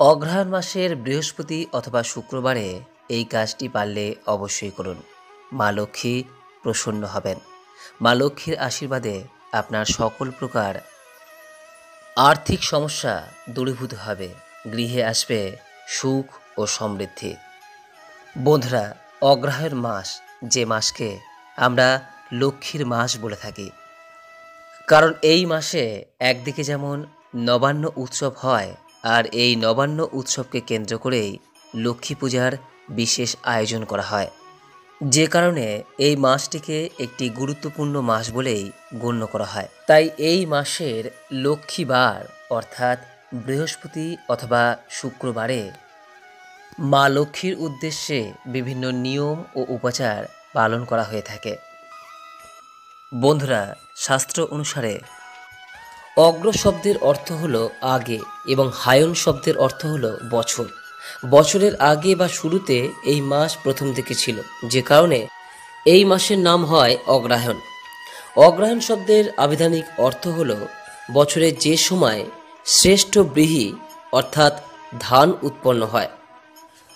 অগ্রহায়ণ মাসের বৃহস্পতি অথবা শুক্রবারে এই কাজটি পারলে অবশ্যই করুন। মা লক্ষ্মী প্রসন্ন হবেন। মা লক্ষ্মীর আশীর্বাদে আপনার সকল প্রকার আর্থিক সমস্যা দূরীভূত হবে। গৃহে আসবে সুখ ও সমৃদ্ধি। বন্ধুরা অগ্রহায়ণ মাস যে মাসকে আমরা লক্ষ্মীর মাস বলে থাকি। কারণ এই মাসে একদিকে যেমন নবান্ন উৎসব হয় আর এই নবান্ন উৎসবকে কেন্দ্র করেই লক্ষ্মী পূজার বিশেষ আয়োজন করা হয়। যে কারণে এই মাসটিকে একটি গুরুত্বপূর্ণ মাস বলেই গণ্য করা হয়। তাই এই মাসের লক্ষ্মীবার অর্থাৎ বৃহস্পতি অথবা শুক্রবারে মা লক্ষ্মীর উদ্দেশ্যে বিভিন্ন নিয়ম ও উপাচার পালন করা হয়ে থাকে। বন্ধুরা, শাস্ত্র অনুসারে অগ্র শব্দের অর্থ হলো আগে এবং হায়ন শব্দের অর্থ হলো বছর। বছরের আগে বা শুরুতে এই মাস প্রথম দিকে ছিল, যে কারণে এই মাসের নাম হয় অগ্রহায়ণ অগ্রহায়ণ শব্দের আবিধানিক অর্থ হল বছরের যে সময় শ্রেষ্ঠ ব্রীহি, অর্থাৎ ধান উৎপন্ন হয়।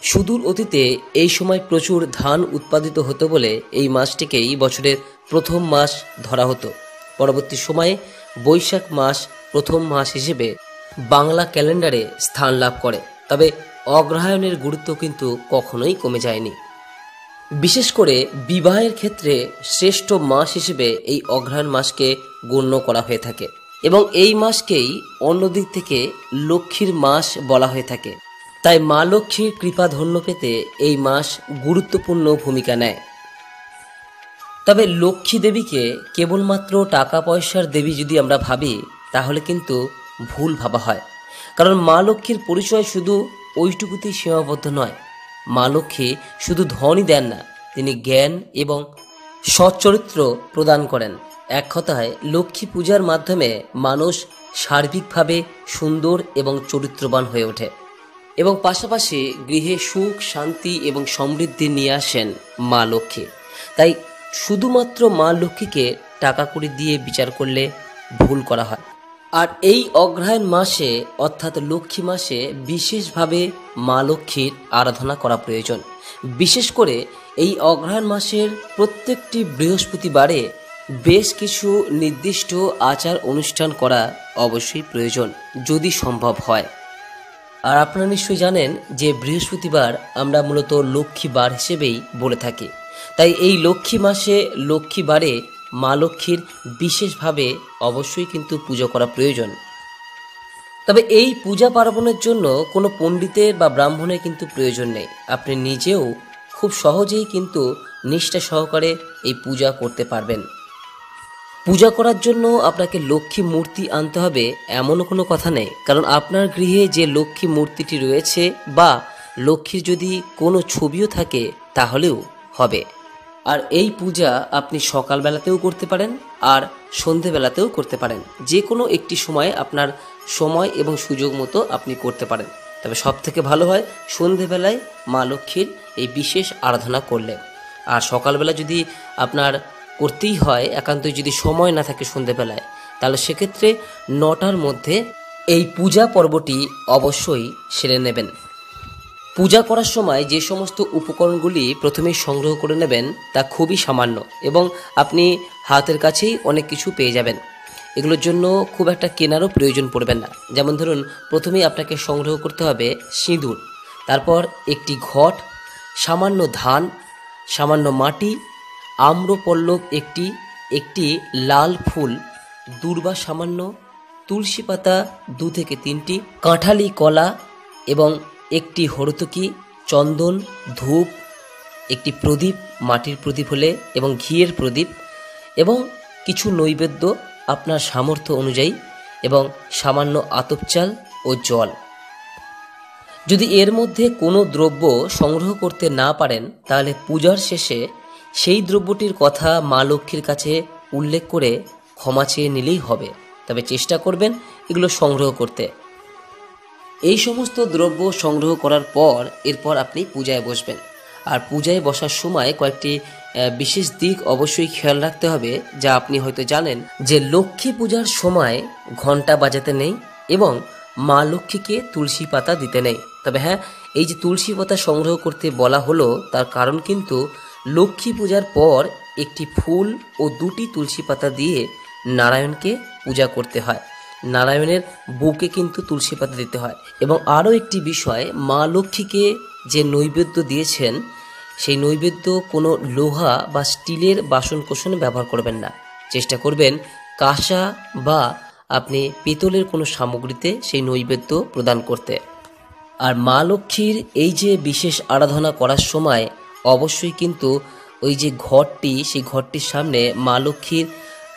সুদূর অতীতে এই সময় প্রচুর ধান উৎপাদিত হতো বলে এই মাসটিকেই বছরের প্রথম মাস ধরা হতো। পরবর্তী সময়ে বৈশাখ মাস প্রথম মাস হিসেবে বাংলা ক্যালেন্ডারে স্থান লাভ করে। তবে অগ্রহায়ণের গুরুত্ব কিন্তু কখনোই কমে যায়নি। বিশেষ করে বিবাহের ক্ষেত্রে শ্রেষ্ঠ মাস হিসেবে এই অগ্রহায়ণ মাসকে গণ্য করা হয়ে থাকে এবং এই মাসকেই অন্যদিক থেকে লক্ষ্মীর মাস বলা হয়ে থাকে। তাই মা লক্ষ্মীর কৃপা ধন্য পেতে এই মাস গুরুত্বপূর্ণ ভূমিকা নেয়। তবে লক্ষ্মী দেবীকে কেবলমাত্র টাকা পয়সার দেবী যদি আমরা ভাবি, তাহলে কিন্তু ভুল ভাবা হয়। কারণ মা লক্ষ্মীর পরিচয় শুধু ওইটুকুতেই সীমাবদ্ধ নয়। মা লক্ষ্মী শুধু ধনই দেন না, তিনি জ্ঞান এবং সচ্চরিত্র প্রদান করেন। এক কথায়, লক্ষ্মী পূজার মাধ্যমে মানুষ সার্বিকভাবে সুন্দর এবং চরিত্রবান হয়ে ওঠে এবং পাশাপাশি গৃহে সুখ, শান্তি এবং সমৃদ্ধি নিয়ে আসেন মা লক্ষ্মী। তাই শুধুমাত্র মা লক্ষ্মীকে টাকা কড়ি দিয়ে বিচার করলে ভুল করা হয়। আর এই অগ্রহায়ণ মাসে, অর্থাৎ লক্ষ্মী মাসে, বিশেষভাবে মা লক্ষ্মীর আরাধনা করা প্রয়োজন। বিশেষ করে এই অগ্রহায়ণ মাসের প্রত্যেকটি বৃহস্পতিবারে বেশ কিছু নির্দিষ্ট আচার অনুষ্ঠান করা অবশ্যই প্রয়োজন, যদি সম্ভব হয়। আর আপনারা নিশ্চয়ই জানেন যে বৃহস্পতিবার আমরা মূলত লক্ষ্মী বার হিসেবেই বলে থাকি। তাই এই লক্ষ্মী মাসে লক্ষ্মী বারে মা লক্ষ্মীর বিশেষভাবে অবশ্যই কিন্তু পুজো করা প্রয়োজন। তবে এই পূজা পার্বণের জন্য কোনো পণ্ডিতের বা ব্রাহ্মণের কিন্তু প্রয়োজন নেই। আপনি নিজেও খুব সহজেই কিন্তু নিষ্ঠা সহকারে এই পূজা করতে পারবেন। পূজা করার জন্য আপনাকে লক্ষ্মী মূর্তি আনতে হবে এমনও কোনো কথা নেই। কারণ আপনার গৃহে যে লক্ষ্মী মূর্তিটি রয়েছে বা লক্ষ্মীর যদি কোনো ছবিও থাকে, তাহলেও হবে। আর এই পূজা আপনি সকালবেলাতেও করতে পারেন আর সন্ধেবেলাতেও করতে পারেন। যে কোনো একটি সময়ে আপনার সময় এবং সুযোগ মতো আপনি করতে পারেন। তবে সব থেকে ভালো হয় সন্ধেবেলায় মা লক্ষ্মীর এই বিশেষ আরাধনা করলে। আর সকালবেলা যদি আপনার করতেই হয়, একান্তই যদি সময় না থাকে সন্ধেবেলায়, তাহলে সেক্ষেত্রে নটার মধ্যে এই পূজা পর্বটি অবশ্যই সেরে নেবেন। পূজা করার সময় যে সমস্ত উপকরণগুলি প্রথমে সংগ্রহ করে নেবেন তা খুবই সামান্য এবং আপনি হাতের কাছেই অনেক কিছু পেয়ে যাবেন। এগুলোর জন্য খুব একটা কেনারও প্রয়োজন পড়বে না। যেমন ধরুন, প্রথমেই আপনাকে সংগ্রহ করতে হবে সিঁদুর, তারপর একটি ঘট, সামান্য ধান, সামান্য মাটি, আম্রপল্লব একটি একটি লাল ফুল, দূর্বা সামান্য, তুলসী পাতা দু থেকে তিনটি, কাঁঠালি কলা এবং একটি হরতকি, চন্দন, ধূপ, একটি প্রদীপ, মাটির প্রদীপ হলে এবং ঘিয়ের প্রদীপ এবং কিছু নৈবেদ্য আপনার সামর্থ্য অনুযায়ী এবং সামান্য আতপ চাল ও জল। যদি এর মধ্যে কোনো দ্রব্য সংগ্রহ করতে না পারেন, তাহলে পূজার শেষে সেই দ্রব্যটির কথা মা লক্ষ্মীর কাছে উল্লেখ করে ক্ষমা চেয়ে নিলেই হবে। তবে চেষ্টা করবেন এগুলো সংগ্রহ করতে। এই সমস্ত দ্রব্য সংগ্রহ করার পর এরপর আপনি পূজায় বসবেন। আর পূজায় বসার সময় কয়েকটি বিশেষ দিক অবশ্যই খেয়াল রাখতে হবে, যা আপনি হয়তো জানেন যে লক্ষ্মী পূজার সময় ঘণ্টা বাজাতে নেই এবং মা লক্ষ্মীকে তুলসী পাতা দিতে নেই। তবে হ্যাঁ এই যে তুলসী পাতা সংগ্রহ করতে বলা হলো, তার কারণ কিন্তু লক্ষ্মী পূজার পর একটি ফুল ও দুটি তুলসী পাতা দিয়ে নারায়ণকে পূজা করতে হয়। নারায়ণের বুকে কিন্তু তুলসী পাতা দিতে হয়। এবং আরও একটি বিষয়, মা লক্ষ্মীকে যে নৈবেদ্য দিয়েছেন, সেই নৈবেদ্য কোনো লোহা বা স্টিলের বাসন কোসনে ব্যবহার করবেন না। চেষ্টা করবেন কাঁসা বা আপনি পিতলের কোনো সামগ্রীতে সেই নৈবেদ্য প্রদান করতে। আর মা লক্ষ্মীর এই যে বিশেষ আরাধনা করার সময়, অবশ্যই কিন্তু ওই যে ঘরটি, সেই ঘরটির সামনে মা লক্ষ্মীর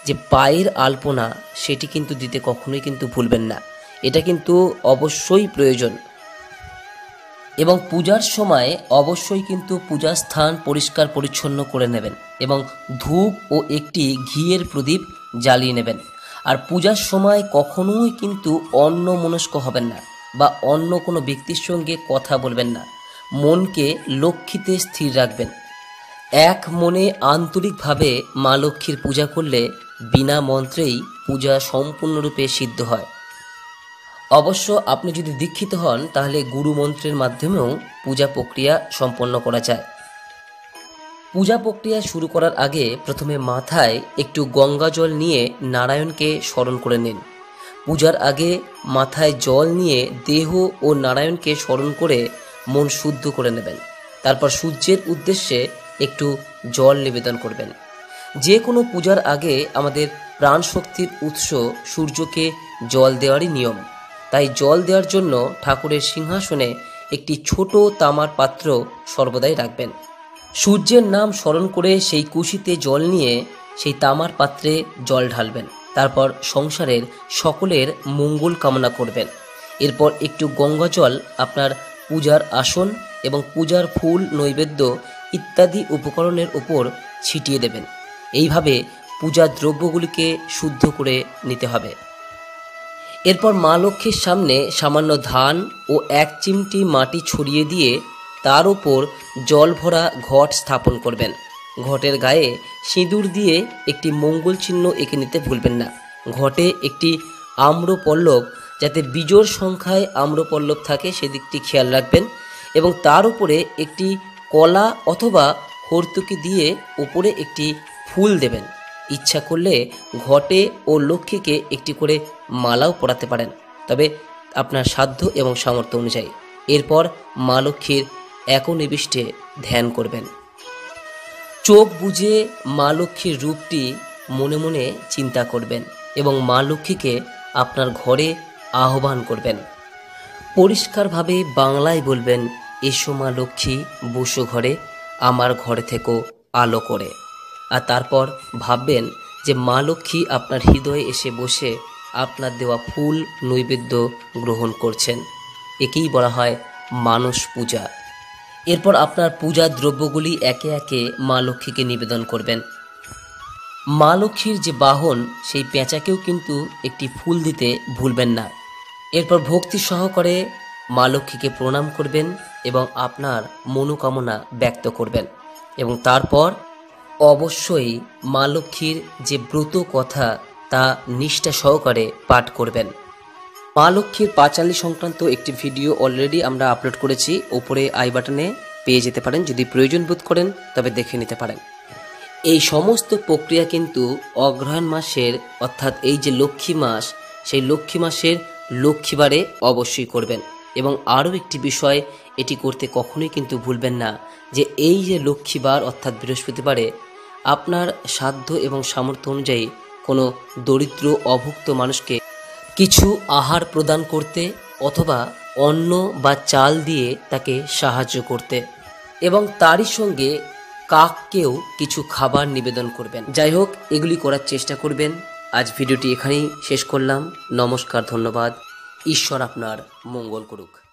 যে পায়ের আলপনা সেটি কিন্তু দিতে কখনোই কিন্তু ভুলবেন না। এটা কিন্তু অবশ্যই প্রয়োজন। এবং পূজার সময় অবশ্যই কিন্তু পূজার স্থান পরিষ্কার পরিচ্ছন্ন করে নেবেন এবং ধূপ ও একটি ঘিয়ের প্রদীপ জ্বালিয়ে নেবেন। আর পূজার সময় কখনোই কিন্তু অন্য মনস্ক হবেন না বা অন্য কোনো ব্যক্তির সঙ্গে কথা বলবেন না। মনকে লক্ষ্মীতে স্থির রাখবেন। এক মনে আন্তরিকভাবে মা লক্ষ্মীর পূজা করলে বিনা মন্ত্রেই পূজা সম্পূর্ণরূপে সিদ্ধ হয়। অবশ্য আপনি যদি দীক্ষিত হন, তাহলে গুরু মন্ত্রের মাধ্যমেও পূজা প্রক্রিয়া সম্পন্ন করা যায়। পূজা প্রক্রিয়া শুরু করার আগে প্রথমে মাথায় একটু গঙ্গা জল নিয়ে নারায়ণকে স্মরণ করে নিন। পূজার আগে মাথায় জল নিয়ে দেহ ও নারায়ণকে স্মরণ করে মন শুদ্ধ করে নেবেন। তারপর সূর্যের উদ্দেশ্যে একটু জল নিবেদন করবেন। যে কোনো পূজার আগে আমাদের প্রাণ শক্তির উৎস সূর্যকে জল দেওয়ারই নিয়ম। তাই জল দেওয়ার জন্য ঠাকুরের সিংহাসনে একটি ছোট তামার পাত্র সর্বদাই রাখবেন। সূর্যের নাম স্মরণ করে সেই কুশিতে জল নিয়ে সেই তামার পাত্রে জল ঢালবেন। তারপর সংসারের সকলের মঙ্গল কামনা করবেন। এরপর একটু গঙ্গা জল, আপনার পূজার আসন এবং পূজার ফুল, নৈবেদ্য ইত্যাদি উপকরণের উপর ছিটিয়ে দেবেন। এইভাবে পূজার দ্রব্যগুলিকে শুদ্ধ করে নিতে হবে। এরপর মা লক্ষ্মীর সামনে সামান্য ধান ও এক চিমটি মাটি ছড়িয়ে দিয়ে তার উপর জল ভরা ঘট স্থাপন করবেন। ঘটের গায়ে সিঁদুর দিয়ে একটি মঙ্গল চিহ্ন এঁকে নিতে ভুলবেন না। ঘটে একটি আম্রপল্লব, যাতে বিজোড় সংখ্যায় আম্রপল্লব থাকে, সেদিকটি খেয়াল রাখবেন এবং তার উপরে একটি কলা অথবা হর্তুকি দিয়ে উপরে একটি ফুল দেবেন। ইচ্ছা করলে ঘটে ও লক্ষ্মীকে একটি করে মালাও পরাতে পারেন। তবে আপনার সাধ্য এবং সামর্থ্য অনুযায়ী। এরপর মা লক্ষ্মীর একনিবিষ্টে ধ্যান করবেন। চোখ বুঝে মা লক্ষ্মীর রূপটি মনে মনে চিন্তা করবেন এবং মা লক্ষ্মীকে আপনার ঘরে আহ্বান করবেন। পরিষ্কারভাবে বাংলায় বলবেন, এসো মা লক্ষ্মী, বসো ঘরে, আমার ঘরে থেকেও আলো করে। আর তারপর ভাববেন যে মা লক্ষ্মী আপনার হৃদয়ে এসে বসে আপনার দেওয়া ফুল নৈবেদ্য গ্রহণ করছেন। একেই বলা হয় মানস পূজা। এরপর আপনার পূজার দ্রব্যগুলি একে একে মা লক্ষ্মীকে নিবেদন করবেন। মা লক্ষ্মীর যে বাহন, সেই পেঁচাকেও কিন্তু একটি ফুল দিতে ভুলবেন না। এরপর ভক্তি সহকারে মা লক্ষ্মীকে প্রণাম করবেন এবং আপনার মনোকামনা ব্যক্ত করবেন এবং তারপর অবশ্যই মা লক্ষ্মীর যে ব্রত কথা তা নিষ্ঠা সহকারে পাঠ করবেন। মা লক্ষ্মীর পাঁচালি সংক্রান্ত একটি ভিডিও অলরেডি আমরা আপলোড করেছি। ওপরে আই বাটনে পেয়ে যেতে পারেন, যদি প্রয়োজন বোধ করেন, তবে দেখে নিতে পারেন। এই সমস্ত প্রক্রিয়া কিন্তু অগ্রহায়ণ মাসের, অর্থাৎ এই যে লক্ষ্মী মাস, সেই লক্ষ্মী মাসের লক্ষ্মীবারে অবশ্যই করবেন। এবং আরও একটি বিষয়, এটি করতে কখনোই কিন্তু ভুলবেন না যে এই যে লক্ষ্মীবার অর্থাৎ বৃহস্পতিবারে, আপনার সাধ্য এবং সামর্থ্য অনুযায়ী কোনো দরিদ্র, অভুক্ত মানুষকে কিছু আহার প্রদান করতে অথবা অন্ন বা চাল দিয়ে তাকে সাহায্য করতে এবং তারই সঙ্গে কাককেও কিছু খাবার নিবেদন করবেন। যাই হোক, এগুলি করার চেষ্টা করবেন। আজ ভিডিওটি এখানেই শেষ করলাম। নমস্কার, ধন্যবাদ। ঈশ্বর আপনার মঙ্গল করুক।